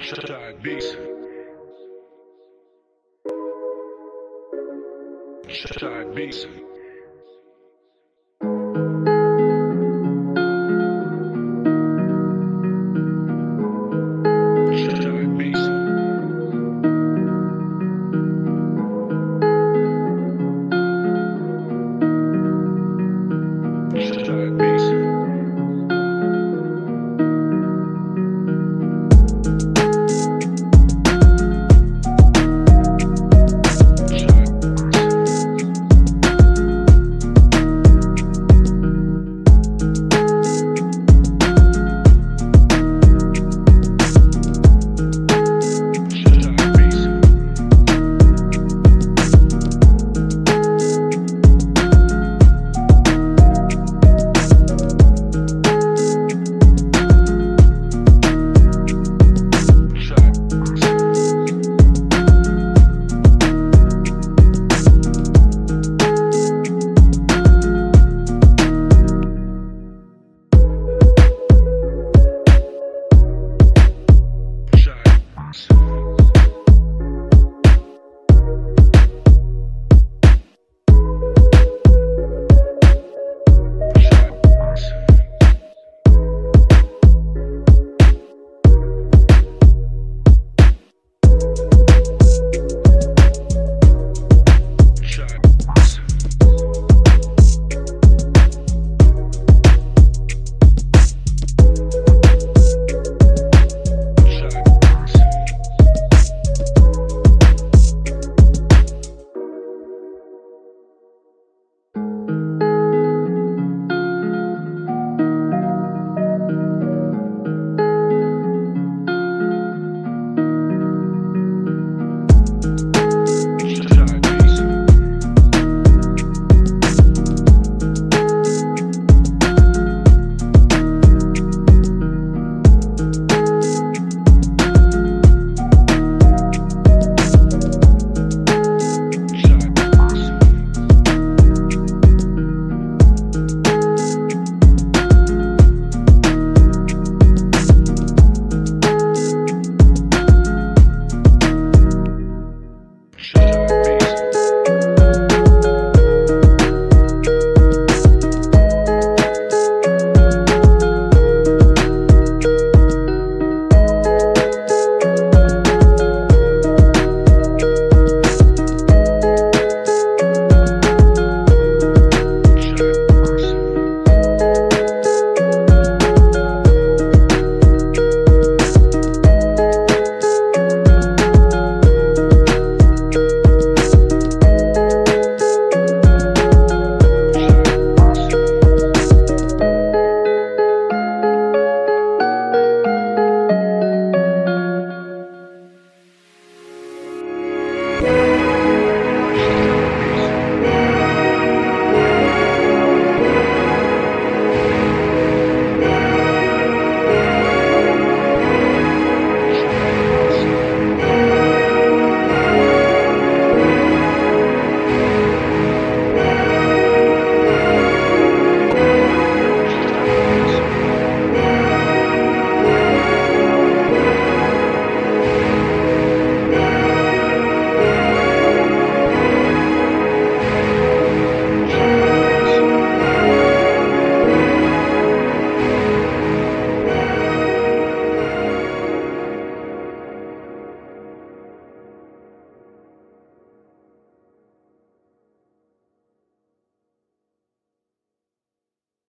Shot beats. Shot beast.